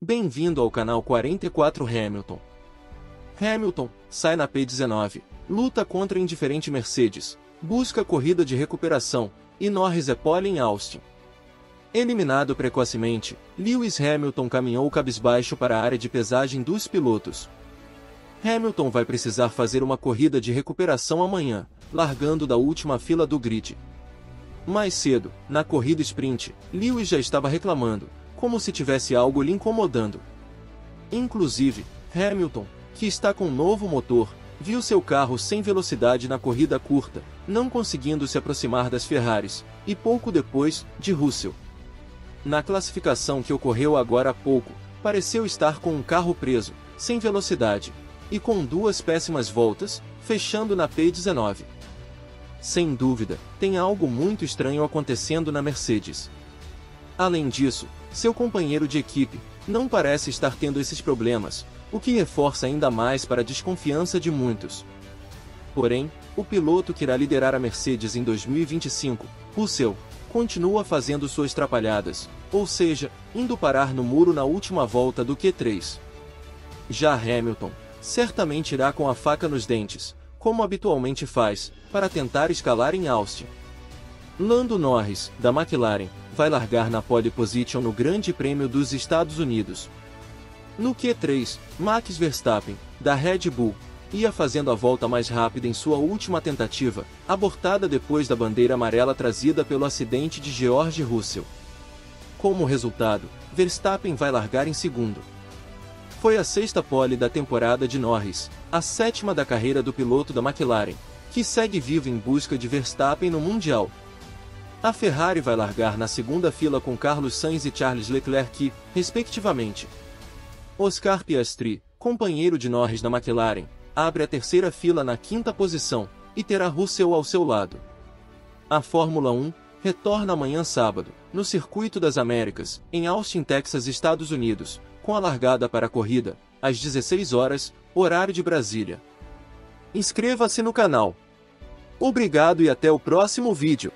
Bem-vindo ao canal 44 Hamilton. Hamilton sai na P19, luta contra indiferente Mercedes, busca corrida de recuperação, e Norris é pole em Austin. Eliminado precocemente, Lewis Hamilton caminhou cabisbaixo para a área de pesagem dos pilotos. Hamilton vai precisar fazer uma corrida de recuperação amanhã, largando da última fila do grid. Mais cedo, na corrida sprint, Lewis já estava reclamando, como se tivesse algo lhe incomodando. Inclusive, Hamilton, que está com um novo motor, viu seu carro sem velocidade na corrida curta, não conseguindo se aproximar das Ferraris, e pouco depois, de Russell. Na classificação que ocorreu agora há pouco, pareceu estar com um carro preso, sem velocidade, e com duas péssimas voltas, fechando na P19. Sem dúvida, tem algo muito estranho acontecendo na Mercedes. Além disso, seu companheiro de equipe não parece estar tendo esses problemas, o que reforça ainda mais para a desconfiança de muitos. Porém, o piloto que irá liderar a Mercedes em 2025, Russell, continua fazendo suas trapalhadas, ou seja, indo parar no muro na última volta do Q3. Já Hamilton, certamente irá com a faca nos dentes, como habitualmente faz, para tentar escalar em Austin. Lando Norris, da McLaren, vai largar na pole position no Grande Prêmio dos Estados Unidos. No Q3, Max Verstappen, da Red Bull, ia fazendo a volta mais rápida em sua última tentativa, abortada depois da bandeira amarela trazida pelo acidente de George Russell. Como resultado, Verstappen vai largar em segundo. Foi a sexta pole da temporada de Norris, a sétima da carreira do piloto da McLaren, que segue vivo em busca de Verstappen no Mundial. A Ferrari vai largar na segunda fila com Carlos Sainz e Charles Leclerc, respectivamente. Oscar Piastri, companheiro de Norris na McLaren, abre a terceira fila na quinta posição, e terá Russell ao seu lado. A Fórmula 1 retorna amanhã sábado, no Circuito das Américas, em Austin, Texas, Estados Unidos, com a largada para a corrida, às 16 horas, horário de Brasília. Inscreva-se no canal. Obrigado e até o próximo vídeo.